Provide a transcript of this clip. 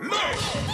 No!